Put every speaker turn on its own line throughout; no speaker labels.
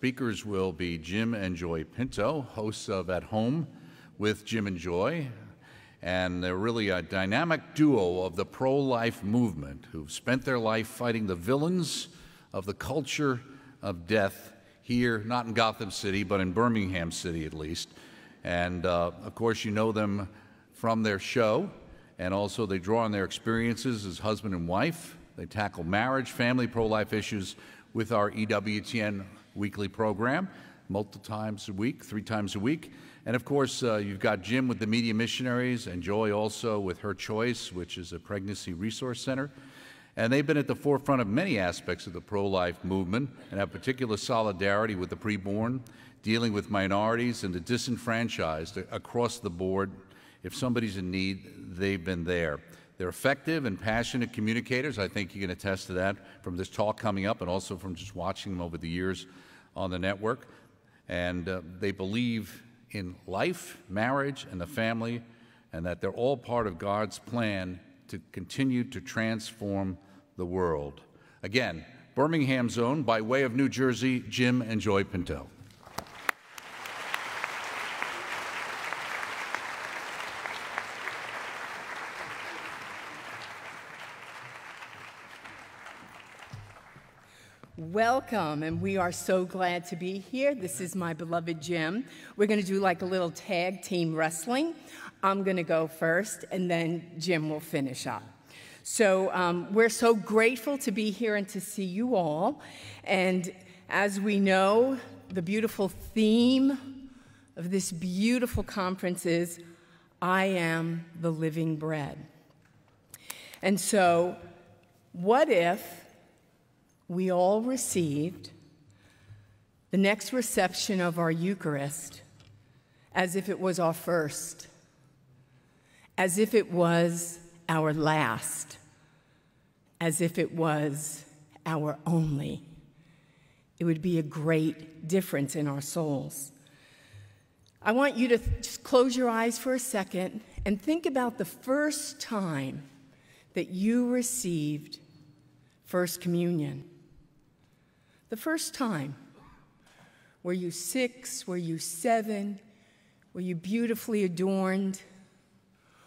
speakers will be Jim and Joy Pinto, hosts of At Home with Jim and Joy. And they're really a dynamic duo of the pro life movement who've spent their life fighting the villains of the culture of death here, not in Gotham City, but in Birmingham City at least. And uh, of course, you know them from their show, and also they draw on their experiences as husband and wife. They tackle marriage, family, pro life issues with our EWTN weekly program, multiple times a week, three times a week. And of course, uh, you've got Jim with the Media Missionaries and Joy also with Her Choice, which is a pregnancy resource center. And they've been at the forefront of many aspects of the pro life movement and have particular solidarity with the preborn, dealing with minorities and the disenfranchised across the board. If somebody's in need, they've been there. They're effective and passionate communicators. I think you can attest to that from this talk coming up and also from just watching them over the years on the network. And uh, they believe in life, marriage, and the family, and that they're all part of God's plan to continue to transform the world. Again, Birmingham Zone by way of New Jersey, Jim and Joy Pinto.
Welcome, and we are so glad to be here. This is my beloved Jim. We're going to do like a little tag team wrestling. I'm going to go first, and then Jim will finish up. So um, we're so grateful to be here and to see you all. And as we know, the beautiful theme of this beautiful conference is I am the living bread. And so, what if we all received the next reception of our Eucharist as if it was our first, as if it was our last, as if it was our only. It would be a great difference in our souls. I want you to just close your eyes for a second and think about the first time that you received First Communion. The first time. Were you six? Were you seven? Were you beautifully adorned?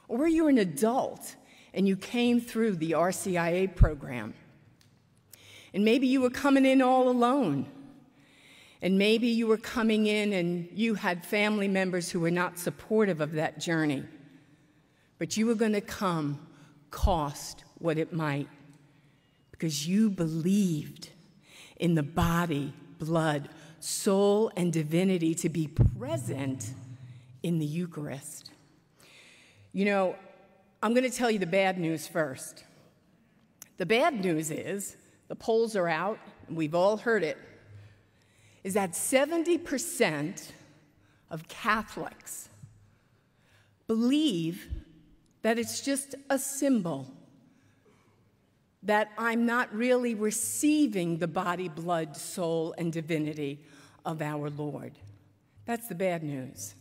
Or were you an adult and you came through the RCIA program? And maybe you were coming in all alone. And maybe you were coming in and you had family members who were not supportive of that journey. But you were going to come, cost what it might, because you believed in the body, blood, soul, and divinity to be present in the Eucharist. You know, I'm going to tell you the bad news first. The bad news is the polls are out, and we've all heard it, is that 70% of Catholics believe that it's just a symbol that I'm not really receiving the body, blood, soul, and divinity of our Lord. That's the bad news.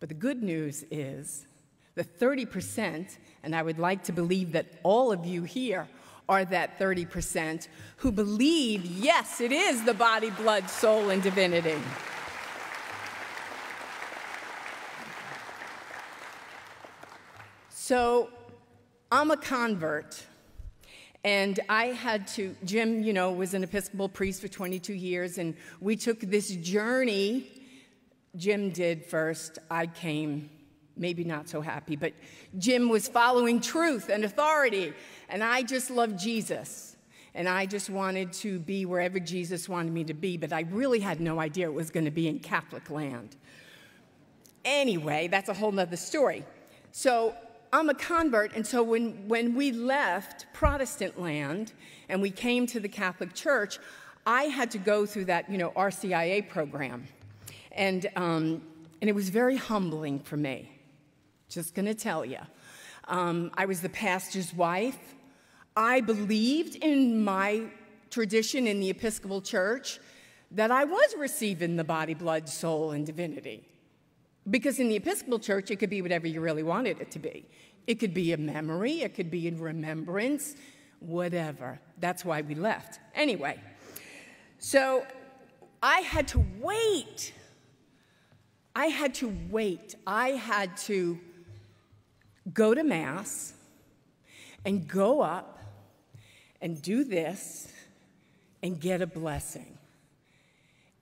But the good news is the 30%, and I would like to believe that all of you here are that 30% who believe, yes, it is the body, blood, soul, and divinity. So I'm a convert. And I had to, Jim, you know, was an Episcopal priest for 22 years, and we took this journey. Jim did first. I came, maybe not so happy, but Jim was following truth and authority, and I just loved Jesus. And I just wanted to be wherever Jesus wanted me to be, but I really had no idea it was going to be in Catholic land. Anyway, that's a whole nother story. So I'm a convert, and so when, when we left Protestant land and we came to the Catholic Church, I had to go through that, you know, RCIA program. And, um, and it was very humbling for me, just gonna tell you. Um, I was the pastor's wife. I believed in my tradition in the Episcopal Church that I was receiving the body, blood, soul, and divinity. Because in the Episcopal Church, it could be whatever you really wanted it to be. It could be a memory, it could be in remembrance, whatever. That's why we left. Anyway, so I had to wait. I had to wait. I had to go to Mass and go up and do this and get a blessing.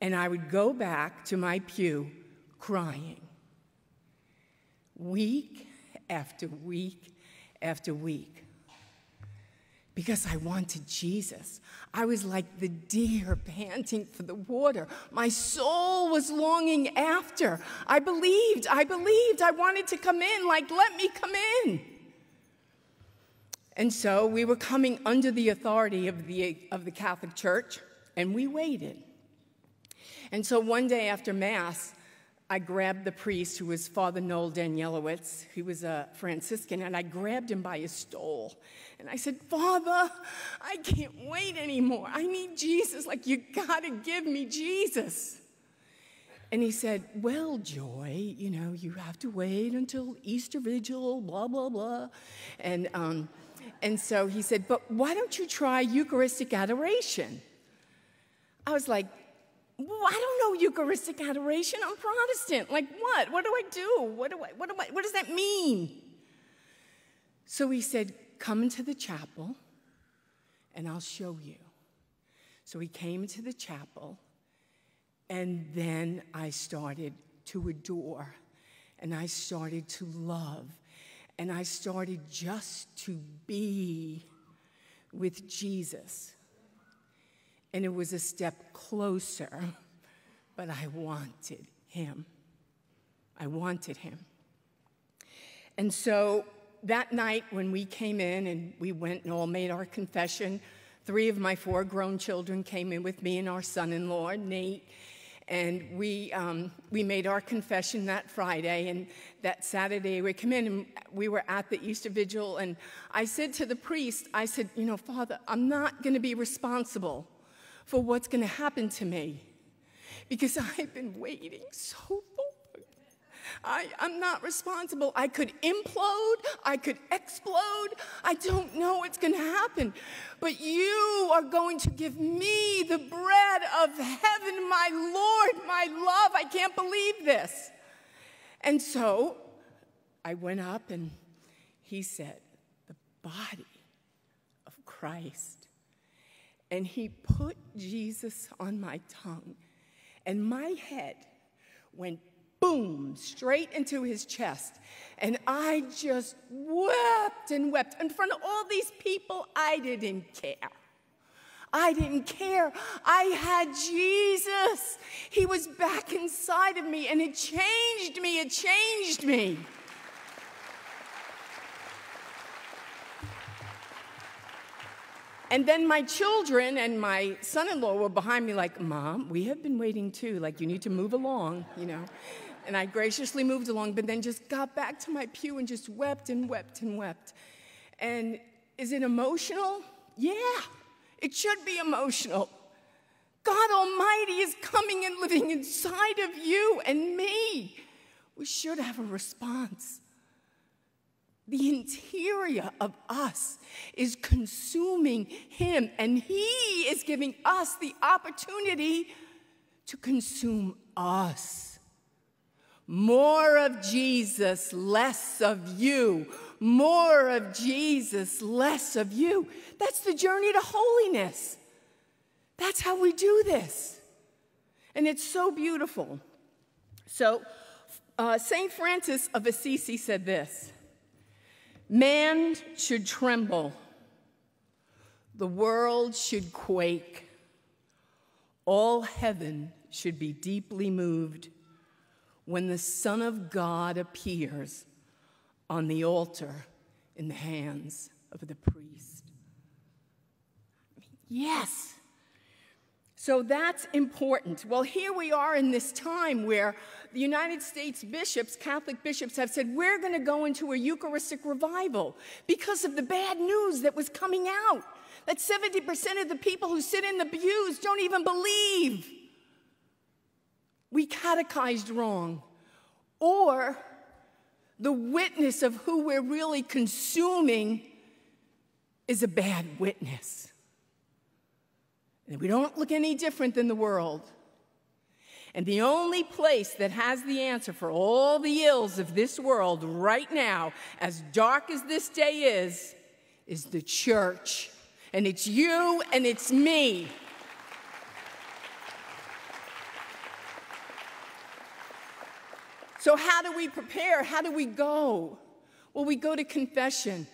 And I would go back to my pew crying week after week after week because I wanted Jesus. I was like the deer panting for the water. My soul was longing after. I believed, I believed. I wanted to come in, like, let me come in. And so we were coming under the authority of the, of the Catholic Church, and we waited. And so one day after Mass, I grabbed the priest who was Father Noel Danielowitz. He was a Franciscan, and I grabbed him by his stole. And I said, Father, I can't wait anymore. I need Jesus. Like, you gotta give me Jesus. And he said, Well, Joy, you know, you have to wait until Easter Vigil, blah, blah, blah. And, um, and so he said, But why don't you try Eucharistic adoration? I was like, well, I don't know Eucharistic adoration. I'm Protestant. Like what? What do I do? What do I, what do I, what does that mean? So he said, Come into the chapel and I'll show you. So he came into the chapel, and then I started to adore, and I started to love, and I started just to be with Jesus. And it was a step closer, but I wanted him. I wanted him. And so that night when we came in and we went and all made our confession, three of my four grown children came in with me and our son in law, Nate. And we, um, we made our confession that Friday, and that Saturday we came in and we were at the Easter Vigil. And I said to the priest, I said, You know, Father, I'm not going to be responsible for what's going to happen to me because I've been waiting so long. I, am not responsible. I could implode, I could explode. I don't know what's going to happen. But you are going to give me the bread of heaven, my Lord, my love. I can't believe this. And so I went up and he said, The body of Christ and he put Jesus on my tongue. And my head went boom, straight into his chest. And I just wept and wept. In front of all these people, I didn't care. I didn't care. I had Jesus. He was back inside of me, and it changed me. It changed me. And then my children and my son in law were behind me, like, Mom, we have been waiting too. Like, you need to move along, you know. And I graciously moved along, but then just got back to my pew and just wept and wept and wept. And is it emotional? Yeah, it should be emotional. God Almighty is coming and living inside of you and me. We should have a response. The interior of us is consuming Him, and He is giving us the opportunity to consume us. More of Jesus, less of you. More of Jesus, less of you. That's the journey to holiness. That's how we do this. And it's so beautiful. So, uh, St. Francis of Assisi said this Man should tremble, the world should quake, all heaven should be deeply moved when the Son of God appears on the altar in the hands of the priest. Yes. So that's important. Well, here we are in this time where the United States bishops, Catholic bishops, have said we're going to go into a Eucharistic revival because of the bad news that was coming out. That 70% of the people who sit in the pews don't even believe. We catechized wrong. Or the witness of who we're really consuming is a bad witness. And we don't look any different than the world. And the only place that has the answer for all the ills of this world right now, as dark as this day is, is the church. And it's you and it's me. So, how do we prepare? How do we go? Well, we go to confession.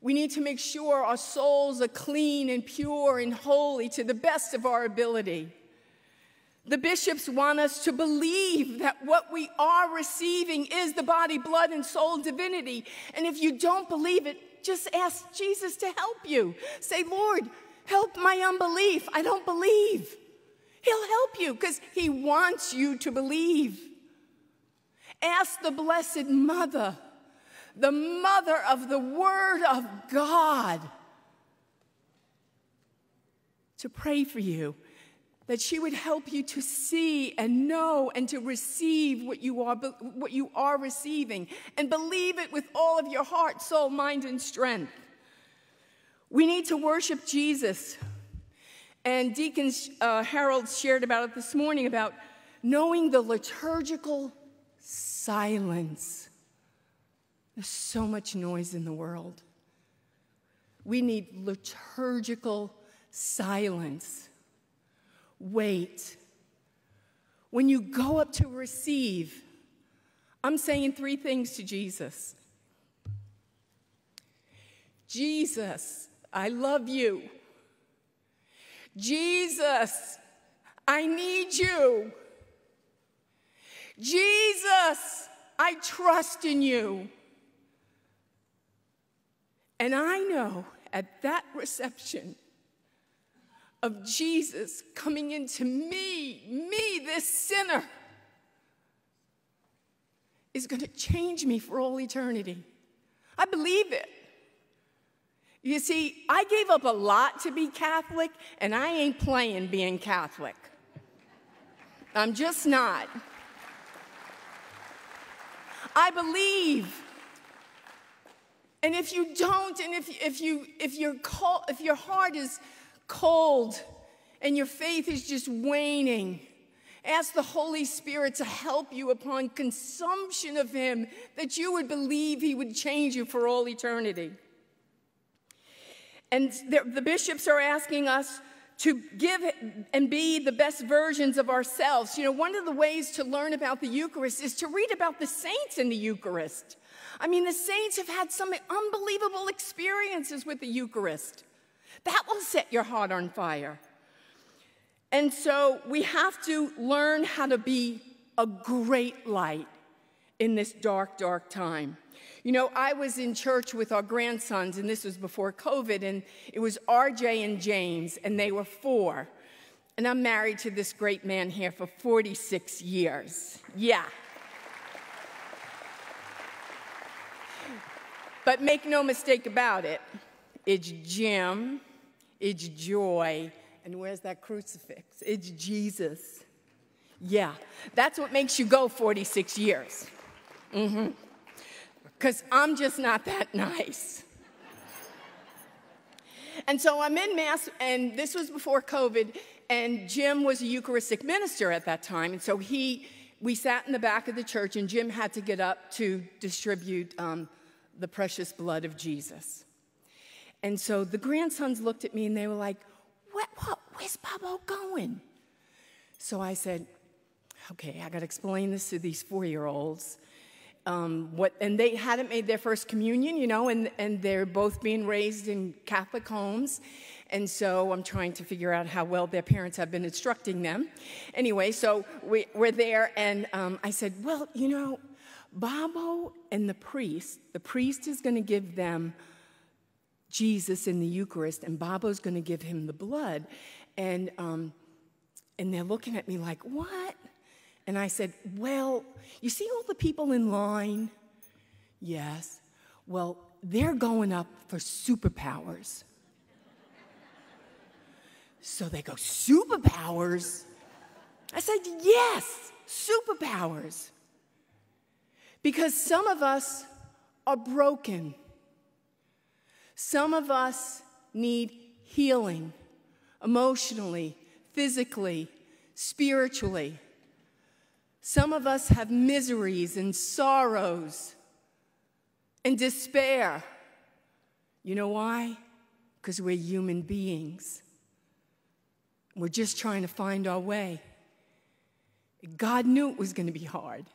We need to make sure our souls are clean and pure and holy to the best of our ability. The bishops want us to believe that what we are receiving is the body, blood, and soul divinity. And if you don't believe it, just ask Jesus to help you. Say, Lord, help my unbelief. I don't believe. He'll help you because he wants you to believe. Ask the Blessed Mother the mother of the Word of God, to pray for you, that she would help you to see and know and to receive what you are, what you are receiving and believe it with all of your heart, soul, mind, and strength. We need to worship Jesus. And Deacon uh, Harold shared about it this morning about knowing the liturgical silence there's so much noise in the world. We need liturgical silence. Wait. When you go up to receive, I'm saying three things to Jesus Jesus, I love you. Jesus, I need you. Jesus, I trust in you. And I know at that reception of Jesus coming into me, me, this sinner, is going to change me for all eternity. I believe it. You see, I gave up a lot to be Catholic, and I ain't playing being Catholic. I'm just not. I believe and if you don't, and if, if, you, if, your cold, if your heart is cold and your faith is just waning, ask the Holy Spirit to help you upon consumption of Him that you would believe He would change you for all eternity. And the, the bishops are asking us to give and be the best versions of ourselves. You know, one of the ways to learn about the Eucharist is to read about the saints in the Eucharist. I mean, the saints have had some unbelievable experiences with the Eucharist. That will set your heart on fire. And so we have to learn how to be a great light in this dark, dark time. You know, I was in church with our grandsons, and this was before COVID, and it was RJ and James, and they were four. And I'm married to this great man here for 46 years. Yeah. But make no mistake about it, it's Jim, it's joy, and where's that crucifix? It's Jesus. Yeah, that's what makes you go 46 years. Mm-hmm. Because I'm just not that nice. And so I'm in Mass, and this was before COVID, and Jim was a Eucharistic minister at that time. And so he, we sat in the back of the church, and Jim had to get up to distribute um, the precious blood of Jesus. And so the grandsons looked at me and they were like, what, what, where's Bobo going? So I said, okay, I got to explain this to these four year olds. Um, what, and they hadn't made their first communion, you know, and, and they're both being raised in Catholic homes. And so I'm trying to figure out how well their parents have been instructing them. Anyway, so we, we're there, and um, I said, Well, you know, Babo and the priest, the priest is going to give them Jesus in the Eucharist, and Babo's going to give him the blood. And, um, and they're looking at me like, What? And I said, Well, you see all the people in line? Yes. Well, they're going up for superpowers. So they go, Superpowers? I said, Yes, superpowers. Because some of us are broken. Some of us need healing emotionally, physically, spiritually. Some of us have miseries and sorrows and despair. You know why? Because we're human beings. We're just trying to find our way. God knew it was going to be hard.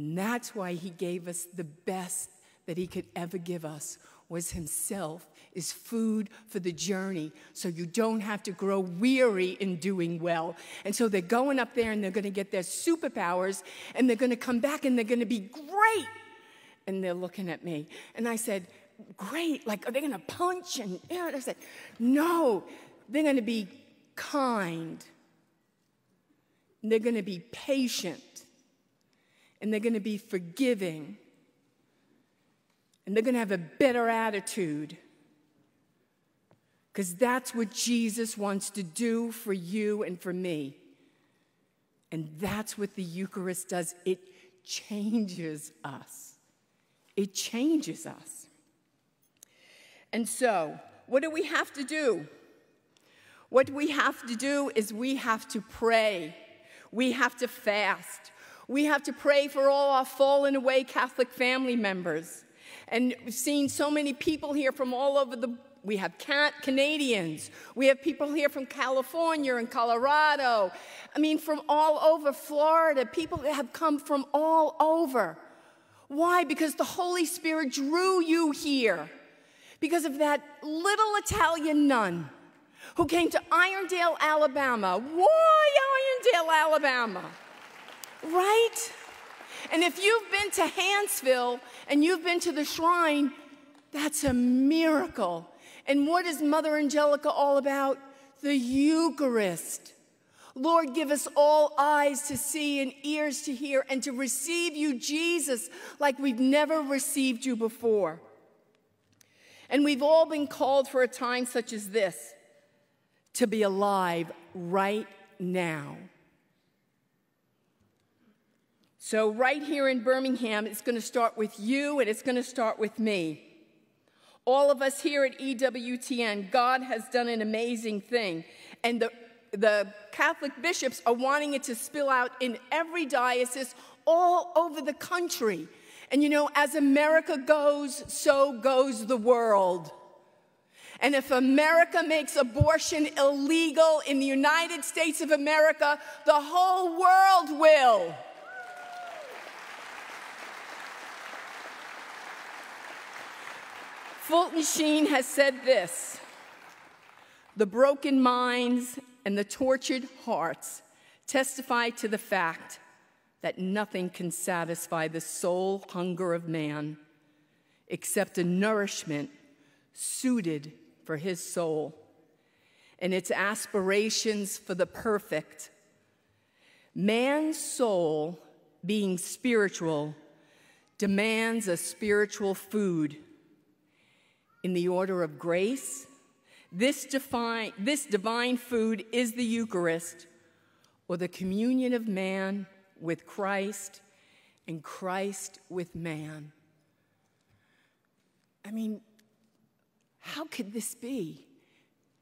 And that's why he gave us the best that he could ever give us was himself is food for the journey so you don't have to grow weary in doing well. And so they're going up there and they're going to get their superpowers and they're going to come back and they're going to be great. And they're looking at me. And I said, Great. Like, are they going to punch? And know, I said, No, they're going to be kind. And they're going to be patient. And they're going to be forgiving and they're going to have a better attitude. Because that's what Jesus wants to do for you and for me. And that's what the Eucharist does it changes us. It changes us. And so, what do we have to do? What we have to do is we have to pray. We have to fast. We have to pray for all our fallen away Catholic family members. And we've seen so many people here from all over the we have Canadians. We have people here from California and Colorado. I mean, from all over Florida. People that have come from all over. Why? Because the Holy Spirit drew you here. Because of that little Italian nun who came to Irondale, Alabama. Why Irondale, Alabama? Right? And if you've been to Hanceville and you've been to the shrine, that's a miracle. And what is Mother Angelica all about? The Eucharist. Lord, give us all eyes to see and ears to hear and to receive you, Jesus, like we've never received you before. And we've all been called for a time such as this to be alive right now. So, right here in Birmingham, it's going to start with you and it's going to start with me. All of us here at EWTN, God has done an amazing thing. And the, the Catholic bishops are wanting it to spill out in every diocese all over the country. And you know, as America goes, so goes the world. And if America makes abortion illegal in the United States of America, the whole world will. Fulton Sheen has said this The broken minds and the tortured hearts testify to the fact that nothing can satisfy the soul hunger of man except a nourishment suited for his soul and its aspirations for the perfect. Man's soul, being spiritual, demands a spiritual food in the order of grace. This, this divine food is the Eucharist, or the communion of man with Christ and Christ with man. I mean, how could this be?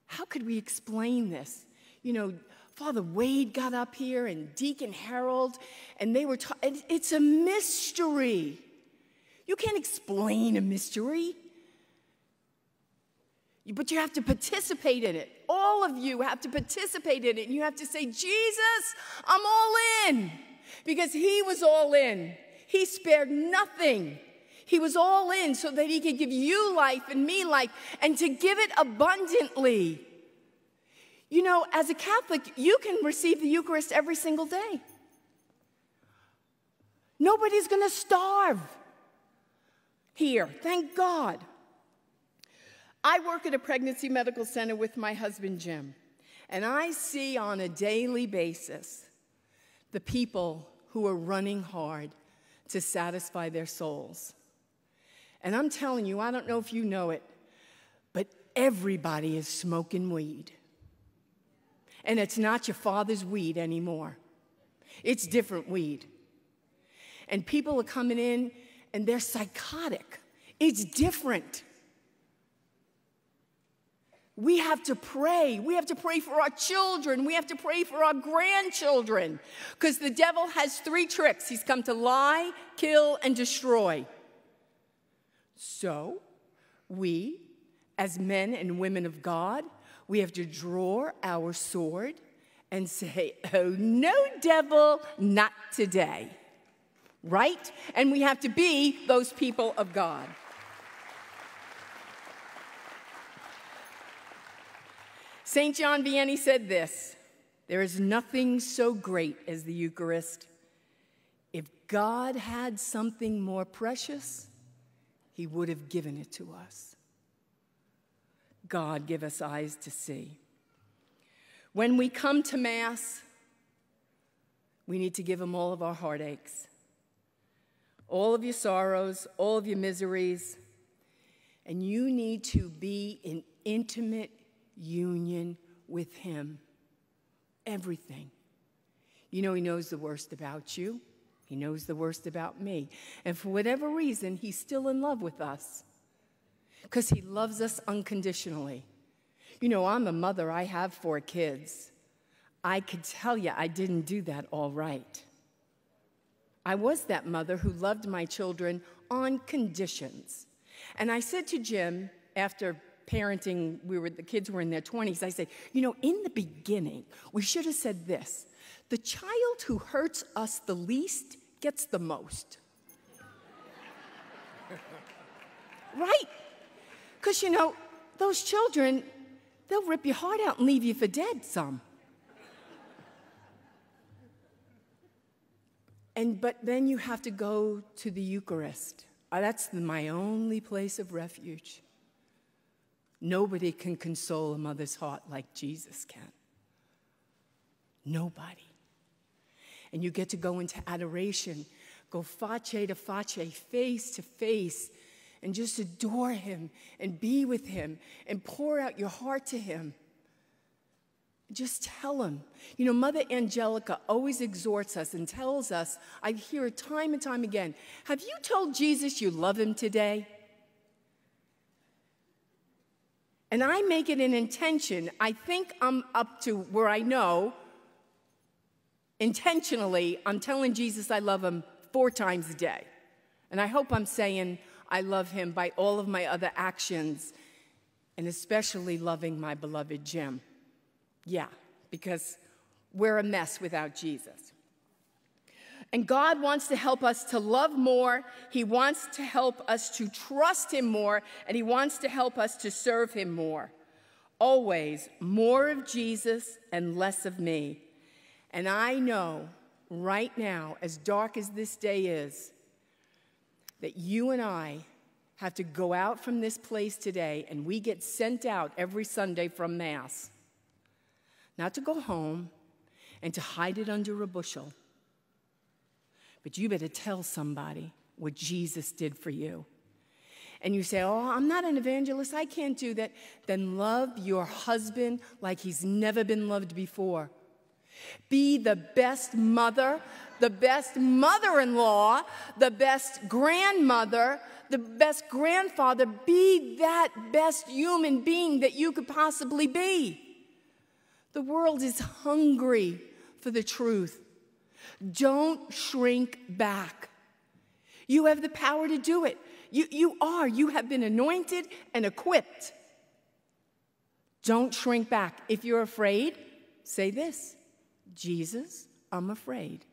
How could we explain this? You know, Father Wade got up here and Deacon Harold, and they were talking. It's a mystery. You can't explain a mystery but you have to participate in it. All of you have to participate in it. And you have to say, Jesus, I'm all in. Because he was all in. He spared nothing. He was all in so that he could give you life and me life and to give it abundantly. You know, as a Catholic, you can receive the Eucharist every single day. Nobody's going to starve here, thank God. I work at a pregnancy medical center with my husband, Jim, and I see on a daily basis the people who are running hard to satisfy their souls. And I'm telling you, I don't know if you know it, but everybody is smoking weed. And it's not your father's weed anymore, it's different weed. And people are coming in and they're psychotic. It's different. We have to pray. We have to pray for our children. We have to pray for our grandchildren. Because the devil has three tricks he's come to lie, kill, and destroy. So, we, as men and women of God, we have to draw our sword and say, Oh, no, devil, not today. Right? And we have to be those people of God. St. John Vianney said this There is nothing so great as the Eucharist. If God had something more precious, he would have given it to us. God, give us eyes to see. When we come to Mass, we need to give him all of our heartaches, all of your sorrows, all of your miseries, and you need to be in intimate union with Him. Everything. You know, He knows the worst about you, He knows the worst about me. And for whatever reason, He's still in love with us because He loves us unconditionally. You know, I'm a mother, I have four kids. I could tell you I didn't do that all right. I was that mother who loved my children on conditions. And I said to Jim after parenting, we were, the kids were in their 20s, I said, you know, in the beginning, we should have said this the child who hurts us the least gets the most. right? Because, you know, those children, they'll rip your heart out and leave you for dead, some. And, but then you have to go to the Eucharist. Uh, that's my only place of refuge. Nobody can console a mother's heart like Jesus can. Nobody. And you get to go into adoration, go face to face, face to face, and just adore Him and be with Him and pour out your heart to Him. Just tell Him. You know, Mother Angelica always exhorts us and tells us, I hear it time and time again Have you told Jesus you love Him today? And I make it an intention, I think I'm up to where I know intentionally I'm telling Jesus I love him four times a day. And I hope I'm saying I love him by all of my other actions, and especially loving my beloved Jim. Yeah, because we're a mess without Jesus. And God wants to help us to love more. He wants to help us to trust Him more, and He wants to help us to serve Him more. Always more of Jesus and less of me. And I know right now, as dark as this day is, that you and I have to go out from this place today and we get sent out every Sunday from Mass. Not to go home and to hide it under a bushel but you better tell somebody what Jesus did for you. And you say, Oh, I'm not an evangelist, I can't do that. Then love your husband like he's never been loved before. Be the best mother, the best mother in law, the best grandmother, the best grandfather. Be that best human being that you could possibly be. The world is hungry for the truth. Don't shrink back. You have the power to do it. You, you are. You have been anointed and equipped. Don't shrink back. If you're afraid, say this Jesus, I'm afraid.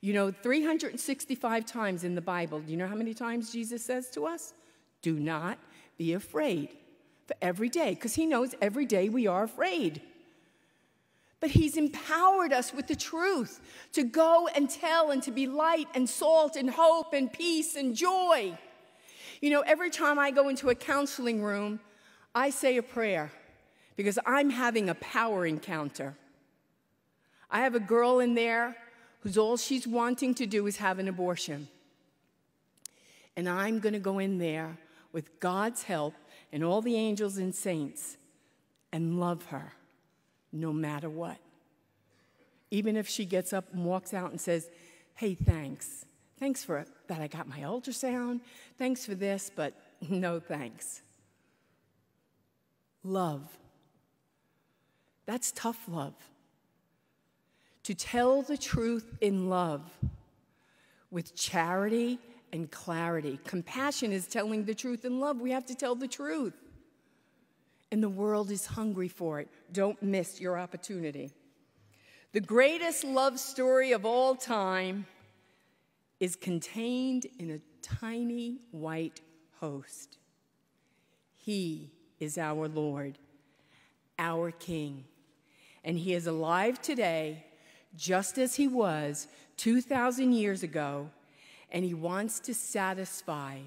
You know, 365 times in the Bible, do you know how many times Jesus says to us? Do not be afraid for every day, because he knows every day we are afraid. But He's empowered us with the truth to go and tell and to be light and salt and hope and peace and joy. You know, every time I go into a counseling room, I say a prayer because I'm having a power encounter. I have a girl in there who's all she's wanting to do is have an abortion. And I'm going to go in there with God's help and all the angels and saints and love her no matter what. Even if she gets up and walks out and says, Hey, thanks. Thanks for that I got my ultrasound. Thanks for this, but no thanks. love. That's tough love. To tell the truth in love with charity and clarity. Compassion is telling the truth in love. We have to tell the truth. And the world is hungry for it. Don't miss your opportunity. The greatest love story of all time is contained in a tiny white host. He is our Lord, our King, and He is alive today just as He was 2,000 years ago, and He wants to satisfy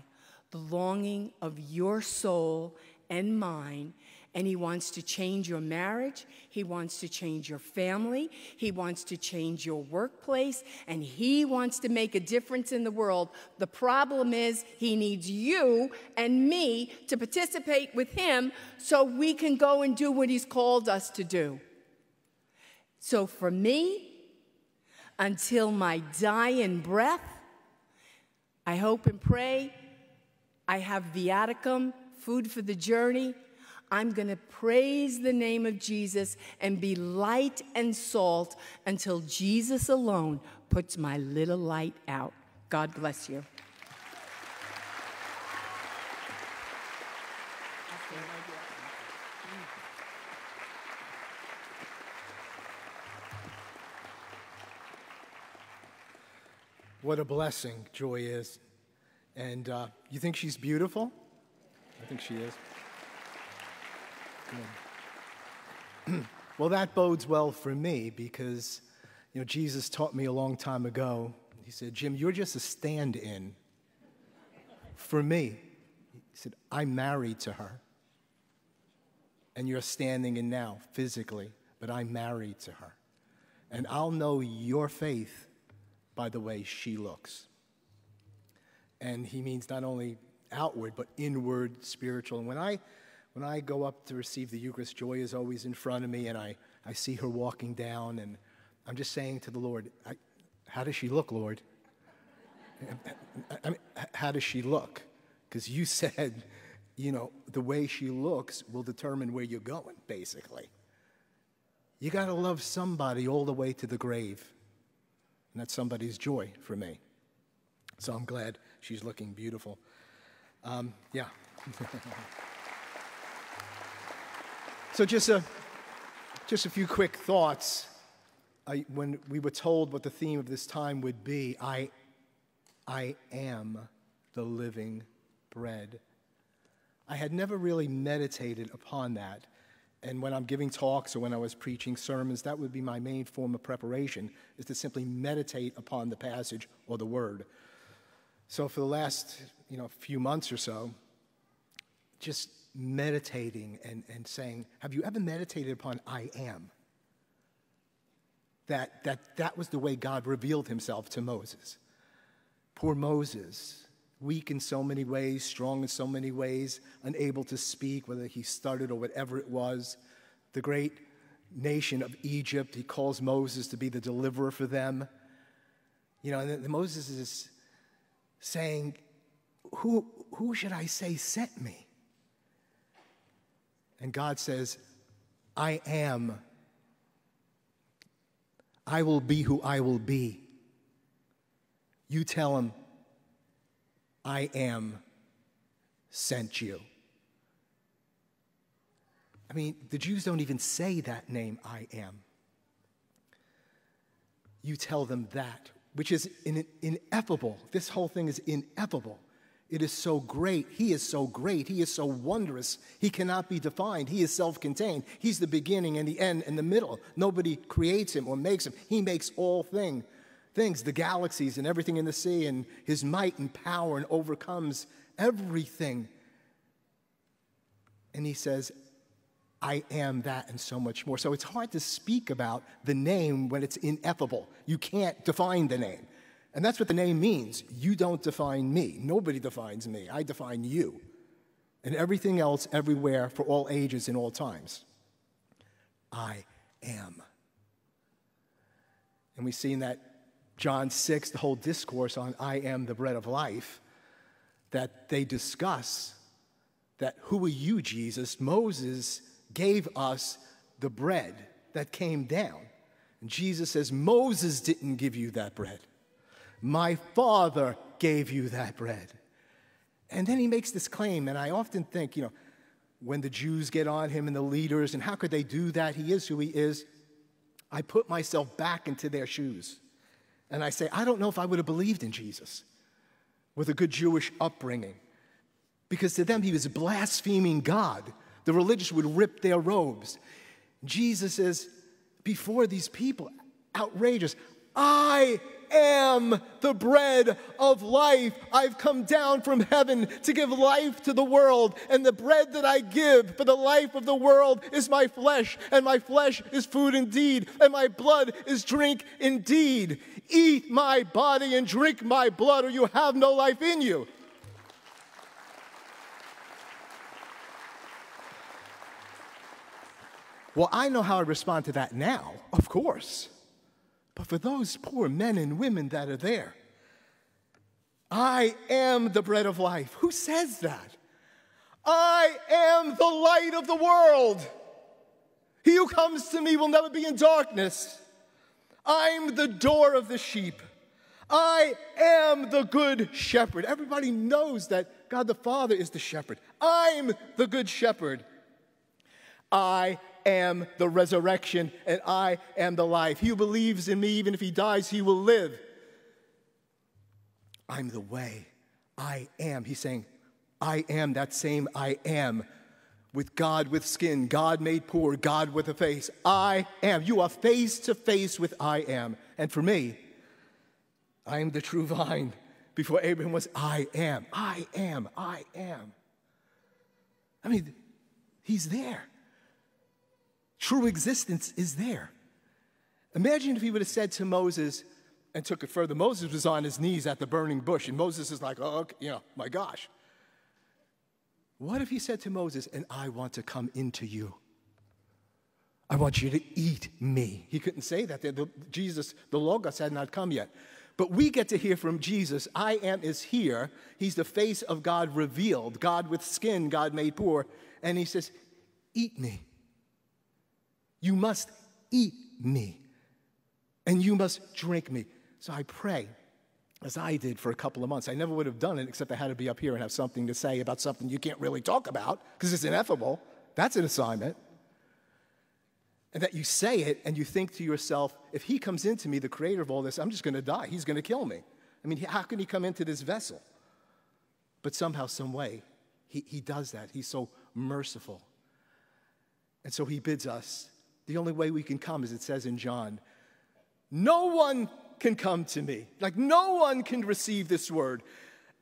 the longing of your soul and mine and He wants to change your marriage. He wants to change your family. He wants to change your workplace. And He wants to make a difference in the world. The problem is, He needs you and me to participate with Him so we can go and do what He's called us to do. So for me, until my dying breath, I hope and pray I have viaticum, food for the journey, I'm going to praise the name of Jesus and be light and salt until Jesus alone puts my little light out. God bless you.
What a blessing Joy is. And uh, you think she's beautiful? I think she is. well, that bodes well for me because, you know, Jesus taught me a long time ago. He said, Jim, you're just a stand in for me. He said, I'm married to her. And you're standing in now physically, but I'm married to her. And I'll know your faith by the way she looks. And he means not only outward, but inward, spiritual. And when I when I go up to receive the Eucharist, Joy is always in front of me, and I, I see her walking down, and I'm just saying to the Lord, How does she look, Lord? I mean, how does she look? Because you said, you know, the way she looks will determine where you're going, basically. You got to love somebody all the way to the grave. And that's somebody's joy for me. So I'm glad she's looking beautiful. Um, yeah. So, just a, just a few quick thoughts. I, when we were told what the theme of this time would be, I, I am the living bread. I had never really meditated upon that. And when I'm giving talks or when I was preaching sermons, that would be my main form of preparation, is to simply meditate upon the passage or the word. So for the last you know, few months or so, just meditating and, and saying, Have you ever meditated upon I am? That, that that was the way God revealed himself to Moses. Poor Moses, weak in so many ways, strong in so many ways, unable to speak, whether he stuttered or whatever it was. The great nation of Egypt, he calls Moses to be the deliverer for them. You know, and Moses is saying, who, who should I say sent me? And God says, I am. I will be who I will be. You tell him, I am sent you. I mean, the Jews don't even say that name, I am. You tell them that, which is ineffable. This whole thing is ineffable. It is so great. He is so great. He is so wondrous. He cannot be defined. He is self contained. He's the beginning and the end and the middle. Nobody creates him or makes him. He makes all thing, things, the galaxies and everything in the sea, and his might and power and overcomes everything. And he says, I am that and so much more. So it's hard to speak about the name when it's ineffable. You can't define the name. And that's what the name means. You don't define me. Nobody defines me. I define you. And everything else, everywhere, for all ages, in all times. I am. And we see in that John 6, the whole discourse on I am the bread of life, that they discuss that, Who are you, Jesus? Moses gave us the bread that came down. And Jesus says, Moses didn't give you that bread. My Father gave you that bread. And then he makes this claim, and I often think, you know, when the Jews get on him and the leaders, and how could they do that? He is who he is. I put myself back into their shoes. And I say, I don't know if I would have believed in Jesus with a good Jewish upbringing. Because to them, he was blaspheming God. The religious would rip their robes. Jesus is, before these people, outrageous. I am the bread of life. I've come down from heaven to give life to the world, and the bread that I give for the life of the world is my flesh, and my flesh is food indeed, and my blood is drink indeed. Eat my body and drink my blood, or you have no life in you. Well, I know how I respond to that now, of course. But for those poor men and women that are there, I am the bread of life. Who says that? I am the light of the world. He who comes to me will never be in darkness. I'm the door of the sheep. I am the good shepherd. Everybody knows that God the Father is the shepherd. I'm the good shepherd. I am the resurrection and I am the life. He who believes in me, even if he dies, he will live. I'm the way. I am. He's saying, I am that same I am with God with skin, God made poor, God with a face. I am. You are face to face with I am. And for me, I am the true vine. Before Abraham was, I am. I am. I am. I mean, he's there. True existence is there. Imagine if he would have said to Moses and took it further. Moses was on his knees at the burning bush, and Moses is like, oh, okay, you know, my gosh. What if he said to Moses, and I want to come into you? I want you to eat me. He couldn't say that. The, Jesus, the Logos had not come yet. But we get to hear from Jesus, I am is here. He's the face of God revealed, God with skin, God made poor. And he says, Eat me. You must eat me, and you must drink me. So I pray, as I did for a couple of months. I never would have done it except I had to be up here and have something to say about something you can't really talk about because it's ineffable. That's an assignment. And that you say it and you think to yourself, if he comes into me, the creator of all this, I'm just going to die. He's going to kill me. I mean, how can he come into this vessel? But somehow, some way, he, he does that. He's so merciful. And so he bids us the only way we can come, as it says in John, no one can come to me. Like, no one can receive this word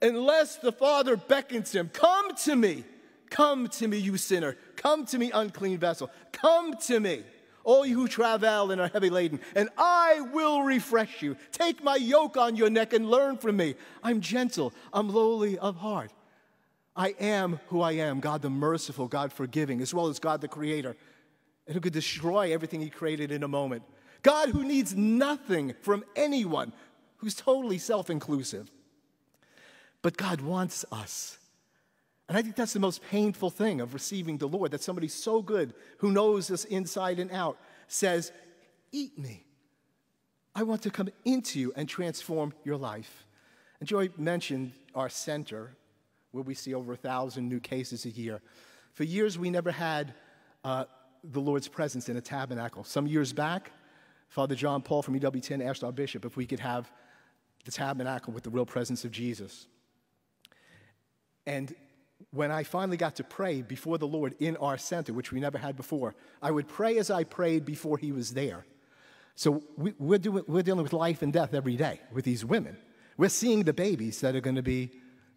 unless the Father beckons him. Come to me. Come to me, you sinner. Come to me, unclean vessel. Come to me, all you who travel and are heavy laden, and I will refresh you. Take my yoke on your neck and learn from me. I'm gentle, I'm lowly of heart. I am who I am, God the merciful, God forgiving, as well as God the creator and who could destroy everything he created in a moment. God who needs nothing from anyone, who's totally self inclusive. But God wants us. And I think that's the most painful thing of receiving the Lord that somebody so good who knows us inside and out says, Eat me. I want to come into you and transform your life. And Joy mentioned our center, where we see over a thousand new cases a year. For years, we never had uh, the Lord's presence in a tabernacle. Some years back, Father John Paul from EWTN asked our bishop if we could have the tabernacle with the real presence of Jesus. And when I finally got to pray before the Lord in our center, which we never had before, I would pray as I prayed before he was there. So we, are doing, we're dealing with life and death every day with these women. We're seeing the babies that are going to be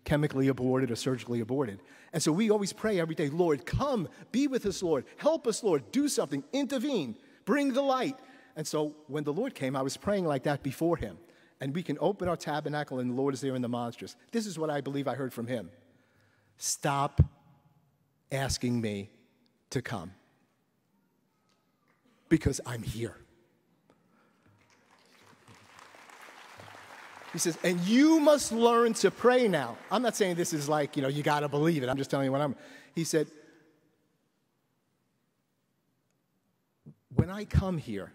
chemically aborted or surgically aborted. And so we always pray every day, Lord, come, be with us, Lord, help us, Lord, do something, intervene, bring the light. And so when the Lord came, I was praying like that before him. And we can open our tabernacle and the Lord is there in the monstrance. This is what I believe I heard from him. Stop asking me to come because I'm here. He says, and you must learn to pray now. I'm not saying this is like, you know, you got to believe it. I'm just telling you what I'm. He said, when I come here,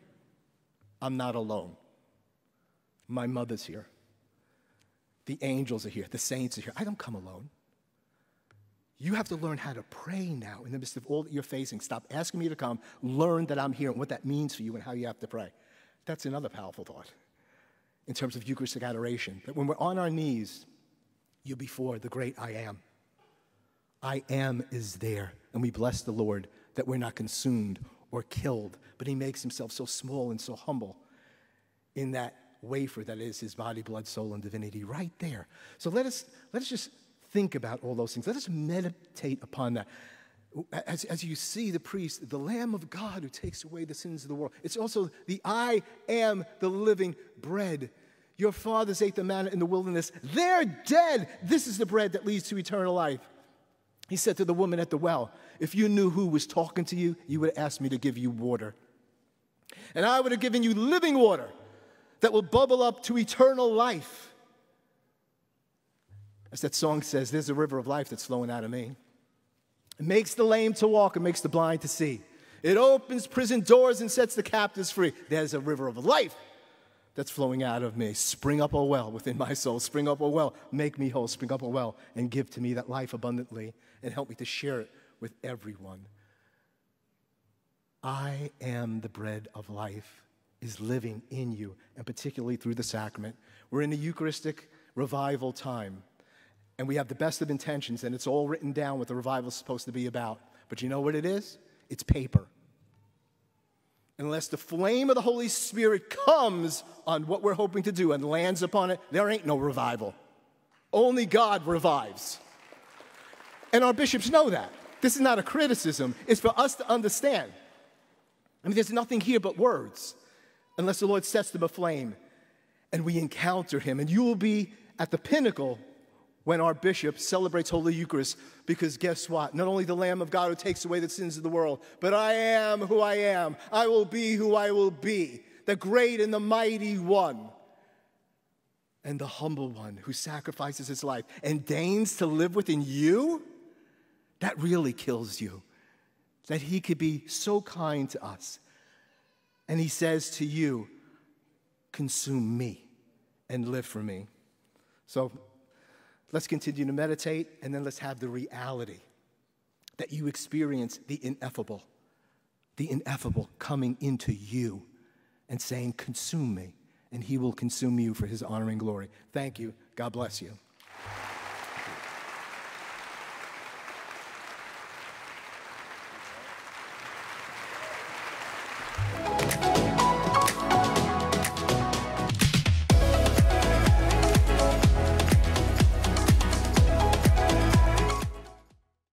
I'm not alone. My mother's here. The angels are here. The saints are here. I don't come alone. You have to learn how to pray now in the midst of all that you're facing. Stop asking me to come. Learn that I'm here and what that means for you and how you have to pray. That's another powerful thought in terms of Eucharistic adoration. That when we're on our knees, you're before the great I am. I am is there. And we bless the Lord that we're not consumed or killed, but he makes himself so small and so humble in that wafer that is his body, blood, soul, and divinity right there. So let us, let us just think about all those things. Let us meditate upon that. As, as you see the priest, the Lamb of God who takes away the sins of the world, it's also the I am the living bread. Your fathers ate the manna in the wilderness. They're dead. This is the bread that leads to eternal life. He said to the woman at the well, If you knew who was talking to you, you would have asked me to give you water. And I would have given you living water that will bubble up to eternal life. As that song says, there's a river of life that's flowing out of me. It makes the lame to walk, it makes the blind to see. It opens prison doors and sets the captives free. There's a river of life that's flowing out of me. Spring up, a well, within my soul. Spring up, a well. Make me whole. Spring up, a well, and give to me that life abundantly and help me to share it with everyone. I am the bread of life is living in you, and particularly through the sacrament. We're in a Eucharistic revival time, and we have the best of intentions, and it's all written down what the revival is supposed to be about. But you know what it is? It's paper. Unless the flame of the Holy Spirit comes on what we're hoping to do and lands upon it, there ain't no revival. Only God revives. And our bishops know that. This is not a criticism, it's for us to understand. I mean, there's nothing here but words unless the Lord sets them aflame and we encounter Him. And you will be at the pinnacle when our bishop celebrates Holy Eucharist because guess what? Not only the Lamb of God who takes away the sins of the world, but I am who I am. I will be who I will be, the great and the mighty one. And the humble one who sacrifices his life and deigns to live within you, that really kills you. That he could be so kind to us and he says to you, Consume me and live for me. So let's continue to meditate and then let's have the reality that you experience the ineffable, the ineffable coming into you and saying, Consume me, and he will consume you for his honor and glory. Thank you. God bless you.